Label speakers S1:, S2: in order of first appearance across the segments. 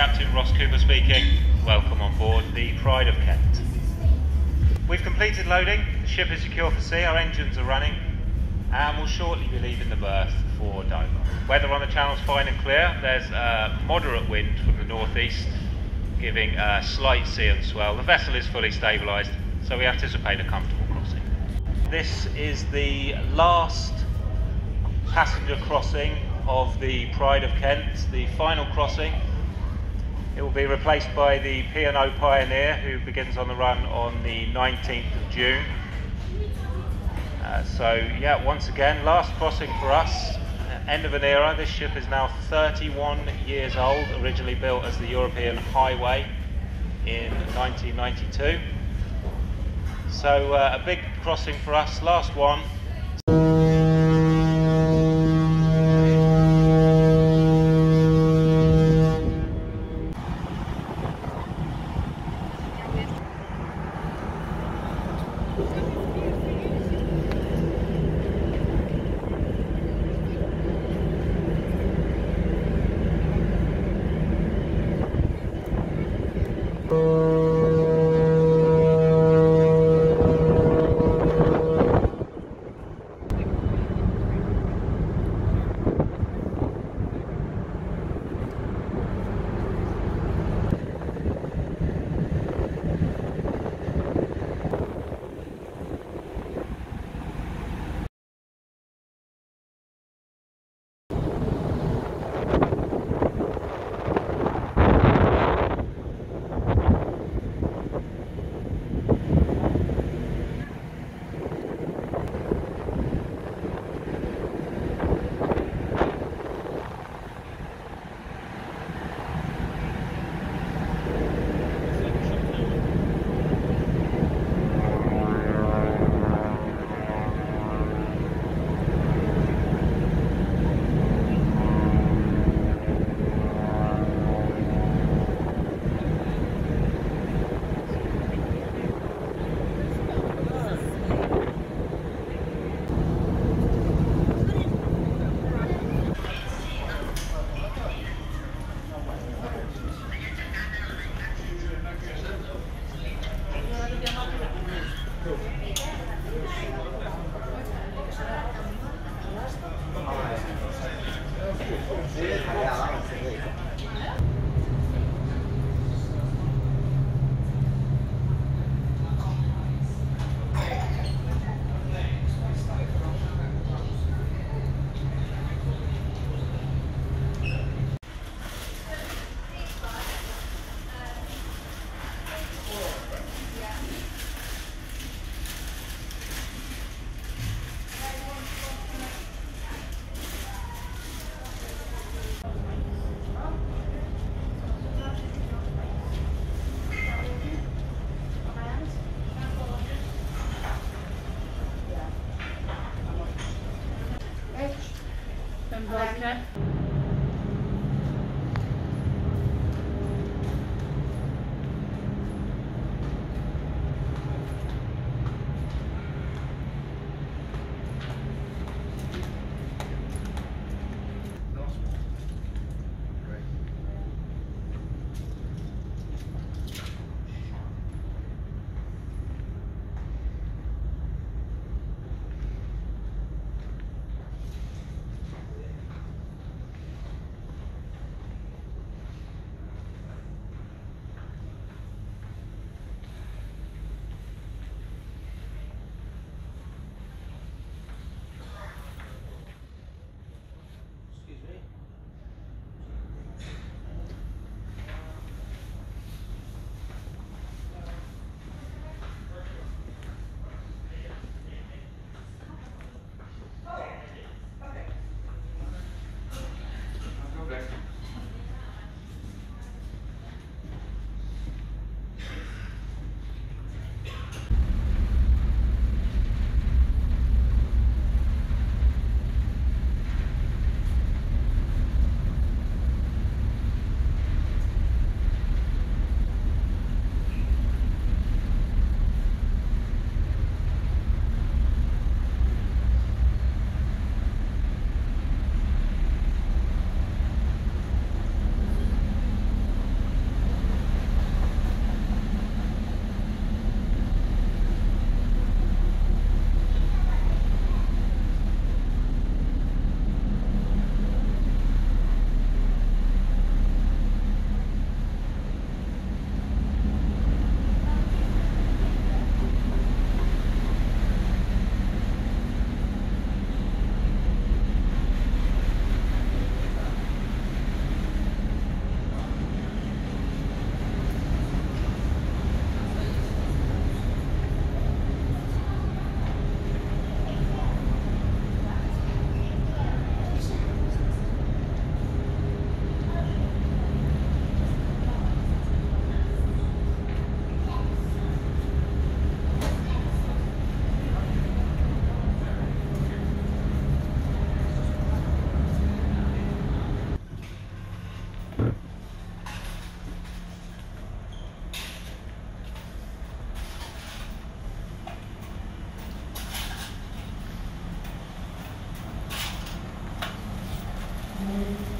S1: Captain Ross Cooper speaking. Welcome on board the Pride of Kent. We've completed loading, the ship is secure for sea, our engines are running, and we'll shortly be leaving the berth for Dover. Weather on the channel's fine and clear. There's a moderate wind from the northeast, giving a slight sea and swell. The vessel is fully stabilised, so we anticipate a comfortable crossing. This is the last passenger crossing of the Pride of Kent, the final crossing. It will be replaced by the P&O Pioneer, who begins on the run on the 19th of June. Uh, so, yeah, once again, last crossing for us. End of an era. This ship is now 31 years old, originally built as the European Highway in 1992. So, uh, a big crossing for us, last one.
S2: Amen.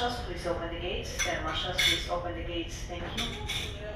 S3: Marshals, please open the gates. The marshals, please open the gates. Thank you.